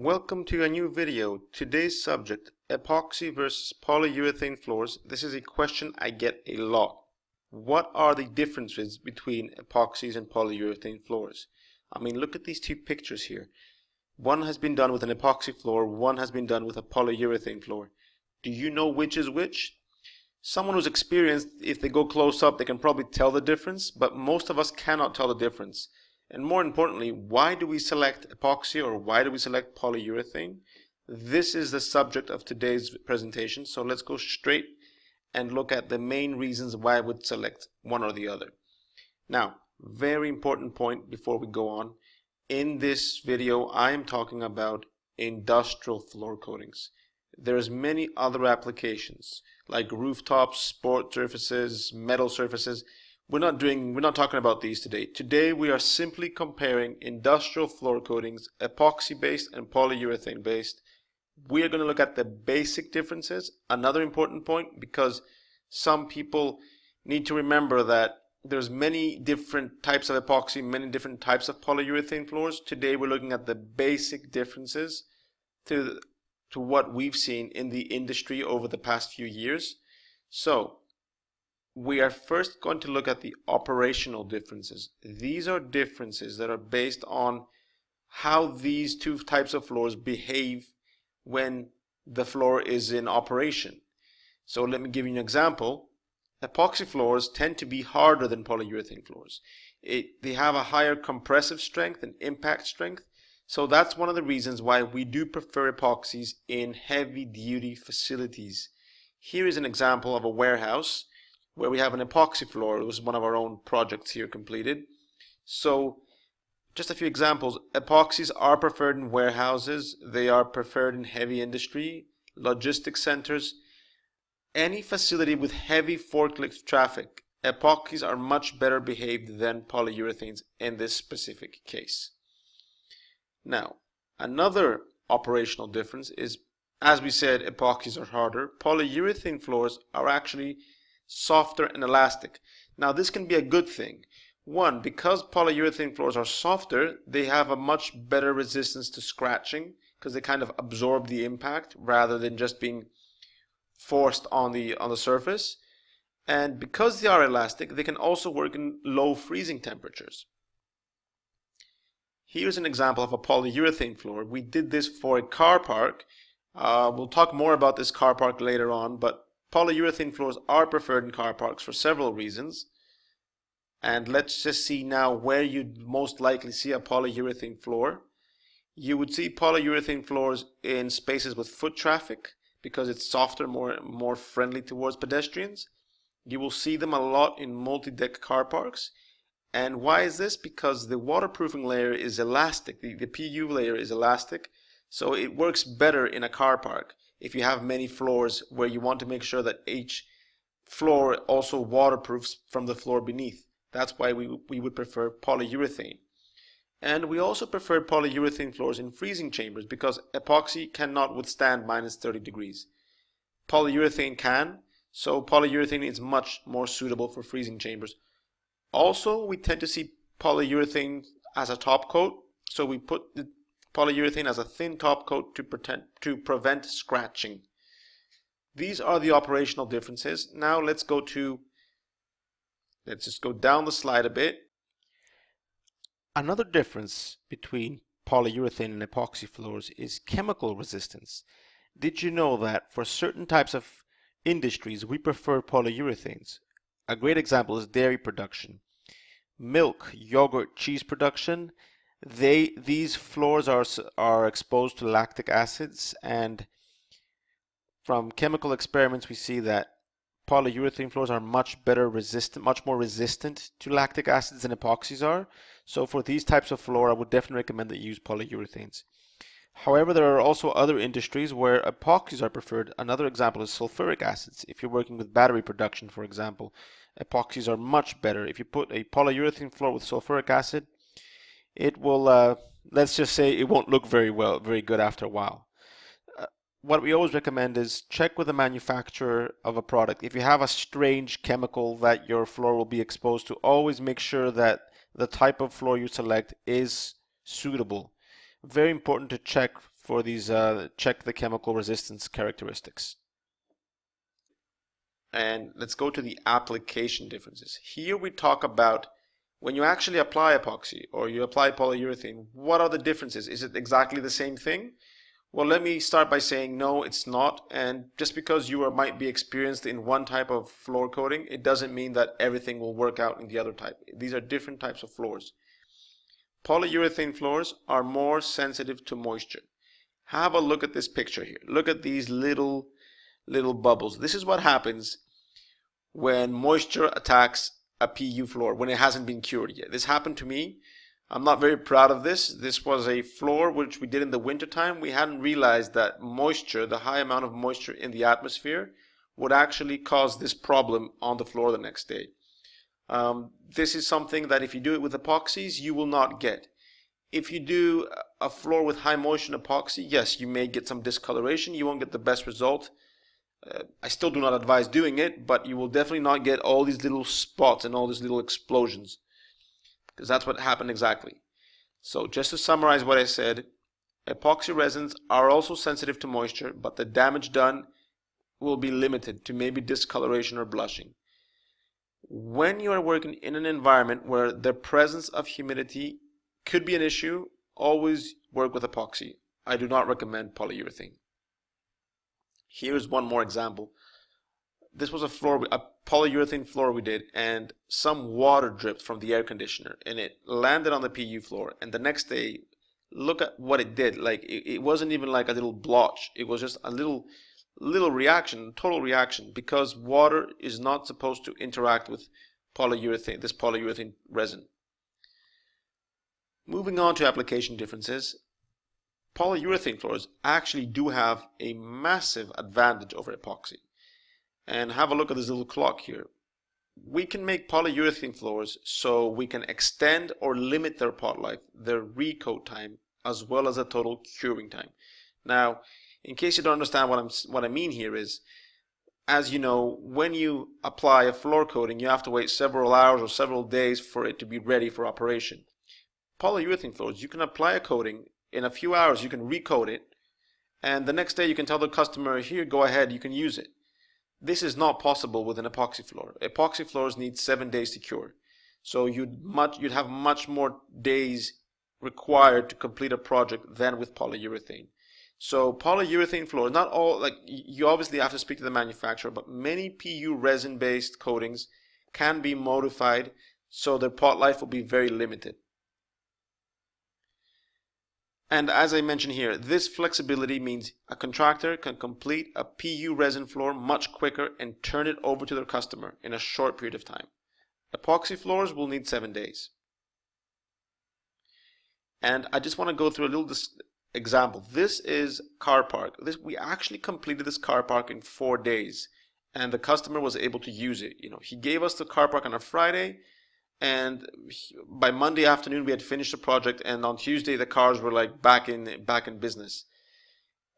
Welcome to a new video. Today's subject, epoxy versus polyurethane floors. This is a question I get a lot. What are the differences between epoxies and polyurethane floors? I mean, look at these two pictures here. One has been done with an epoxy floor, one has been done with a polyurethane floor. Do you know which is which? Someone who's experienced, if they go close up, they can probably tell the difference, but most of us cannot tell the difference. And more importantly, why do we select epoxy or why do we select polyurethane? This is the subject of today's presentation. So let's go straight and look at the main reasons why I would select one or the other. Now, very important point before we go on. In this video, I am talking about industrial floor coatings. There's many other applications like rooftops, sport surfaces, metal surfaces we're not doing we're not talking about these today. Today we are simply comparing industrial floor coatings epoxy based and polyurethane based. We are going to look at the basic differences. Another important point because some people need to remember that there's many different types of epoxy many different types of polyurethane floors. Today we're looking at the basic differences to to what we've seen in the industry over the past few years. So we are first going to look at the operational differences. These are differences that are based on how these two types of floors behave when the floor is in operation. So let me give you an example. Epoxy floors tend to be harder than polyurethane floors. It, they have a higher compressive strength and impact strength. So that's one of the reasons why we do prefer epoxies in heavy duty facilities. Here is an example of a warehouse where we have an epoxy floor. It was one of our own projects here completed. So just a few examples. Epoxies are preferred in warehouses. They are preferred in heavy industry, logistics centers, any facility with heavy forklift traffic. Epoxies are much better behaved than polyurethanes in this specific case. Now, another operational difference is, as we said, epoxies are harder. Polyurethane floors are actually softer and elastic. Now this can be a good thing. One, because polyurethane floors are softer, they have a much better resistance to scratching because they kind of absorb the impact rather than just being forced on the on the surface. And because they are elastic, they can also work in low freezing temperatures. Here's an example of a polyurethane floor. We did this for a car park. Uh, we'll talk more about this car park later on, but Polyurethane floors are preferred in car parks for several reasons. And let's just see now where you'd most likely see a polyurethane floor. You would see polyurethane floors in spaces with foot traffic because it's softer, more, more friendly towards pedestrians. You will see them a lot in multi-deck car parks. And why is this? Because the waterproofing layer is elastic. The, the PU layer is elastic. So it works better in a car park if you have many floors where you want to make sure that each floor also waterproofs from the floor beneath. That's why we, we would prefer polyurethane. And we also prefer polyurethane floors in freezing chambers because epoxy cannot withstand minus 30 degrees. Polyurethane can, so polyurethane is much more suitable for freezing chambers. Also, we tend to see polyurethane as a top coat, so we put the polyurethane as a thin top coat to, pretend, to prevent scratching. These are the operational differences. Now let's go to, let's just go down the slide a bit. Another difference between polyurethane and epoxy floors is chemical resistance. Did you know that for certain types of industries we prefer polyurethanes? A great example is dairy production. Milk, yogurt, cheese production, they these floors are are exposed to lactic acids and from chemical experiments we see that polyurethane floors are much better resistant much more resistant to lactic acids than epoxies are. So for these types of floor I would definitely recommend that you use polyurethanes. However there are also other industries where epoxies are preferred. Another example is sulfuric acids. If you're working with battery production for example epoxies are much better. If you put a polyurethane floor with sulfuric acid it will, uh, let's just say it won't look very well, very good after a while. Uh, what we always recommend is check with the manufacturer of a product. If you have a strange chemical that your floor will be exposed to, always make sure that the type of floor you select is suitable. Very important to check for these uh, check the chemical resistance characteristics. And let's go to the application differences. Here we talk about when you actually apply epoxy or you apply polyurethane, what are the differences? Is it exactly the same thing? Well, let me start by saying no, it's not. And just because you are, might be experienced in one type of floor coating, it doesn't mean that everything will work out in the other type. These are different types of floors. Polyurethane floors are more sensitive to moisture. Have a look at this picture here. Look at these little, little bubbles. This is what happens when moisture attacks a PU floor when it hasn't been cured yet. This happened to me I'm not very proud of this. This was a floor which we did in the wintertime. We hadn't realized that moisture, the high amount of moisture in the atmosphere, would actually cause this problem on the floor the next day. Um, this is something that if you do it with epoxies, you will not get. If you do a floor with high moisture epoxy, yes, you may get some discoloration. You won't get the best result. Uh, I still do not advise doing it, but you will definitely not get all these little spots and all these little explosions because that's what happened exactly. So just to summarize what I said, epoxy resins are also sensitive to moisture, but the damage done will be limited to maybe discoloration or blushing. When you are working in an environment where the presence of humidity could be an issue, always work with epoxy. I do not recommend polyurethane. Here's one more example this was a floor, a polyurethane floor we did, and some water dripped from the air conditioner, and it landed on the PU floor. And the next day, look at what it did. Like it, it wasn't even like a little blotch. It was just a little, little reaction, total reaction, because water is not supposed to interact with polyurethane, this polyurethane resin. Moving on to application differences, polyurethane floors actually do have a massive advantage over epoxy and have a look at this little clock here. We can make polyurethane floors so we can extend or limit their pot life, their recoat time, as well as the total curing time. Now, in case you don't understand what I'm what I mean here is, as you know, when you apply a floor coating, you have to wait several hours or several days for it to be ready for operation. Polyurethane floors, you can apply a coating in a few hours, you can recoat it, and the next day you can tell the customer, here, go ahead, you can use it. This is not possible with an epoxy floor. Epoxy floors need seven days to cure. So you'd much you'd have much more days required to complete a project than with polyurethane. So polyurethane floors, not all like you obviously have to speak to the manufacturer, but many PU resin based coatings can be modified so their pot life will be very limited. And as I mentioned here, this flexibility means a contractor can complete a PU resin floor much quicker and turn it over to their customer in a short period of time. Epoxy floors will need seven days. And I just want to go through a little example. This is car park. This we actually completed this car park in four days, and the customer was able to use it. You know, he gave us the car park on a Friday and by Monday afternoon we had finished the project and on Tuesday the cars were like back in back in business.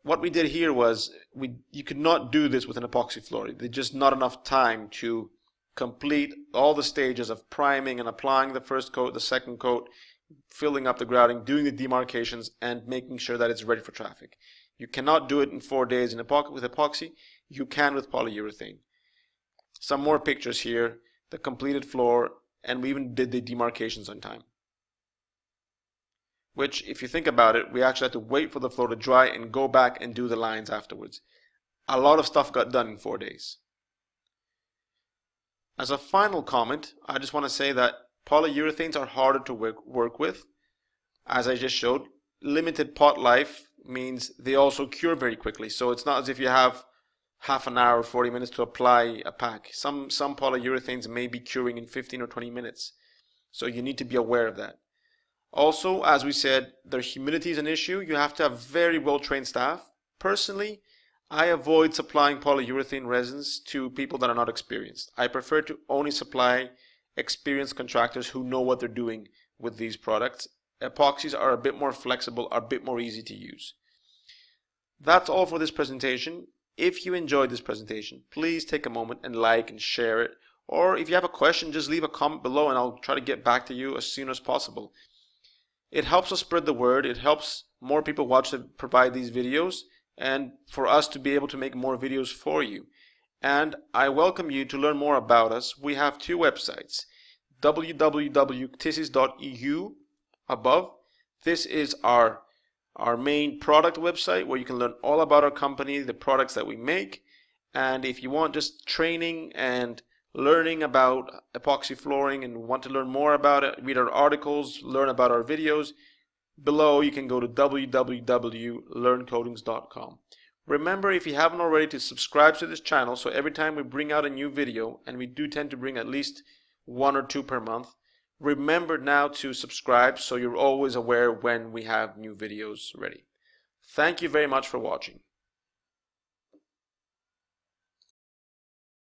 What we did here was we you could not do this with an epoxy floor. There's just not enough time to complete all the stages of priming and applying the first coat, the second coat, filling up the grouting, doing the demarcations and making sure that it's ready for traffic. You cannot do it in 4 days in epoxy with epoxy. You can with polyurethane. Some more pictures here. The completed floor and we even did the demarcations on time. Which, if you think about it, we actually had to wait for the floor to dry and go back and do the lines afterwards. A lot of stuff got done in four days. As a final comment, I just want to say that polyurethanes are harder to work, work with. As I just showed, limited pot life means they also cure very quickly. So it's not as if you have half an hour, 40 minutes to apply a pack. Some, some polyurethanes may be curing in 15 or 20 minutes. So you need to be aware of that. Also, as we said, their humidity is an issue. You have to have very well-trained staff. Personally, I avoid supplying polyurethane resins to people that are not experienced. I prefer to only supply experienced contractors who know what they're doing with these products. Epoxies are a bit more flexible, are a bit more easy to use. That's all for this presentation. If you enjoyed this presentation, please take a moment and like and share it. Or if you have a question, just leave a comment below and I'll try to get back to you as soon as possible. It helps us spread the word. It helps more people watch to provide these videos and for us to be able to make more videos for you. And I welcome you to learn more about us. We have two websites www.ktisis.eu above. This is our our main product website where you can learn all about our company, the products that we make. And if you want just training and learning about epoxy flooring and want to learn more about it, read our articles, learn about our videos, below you can go to www.learncoatings.com. Remember, if you haven't already, to subscribe to this channel so every time we bring out a new video, and we do tend to bring at least one or two per month, remember now to subscribe so you're always aware when we have new videos ready. Thank you very much for watching.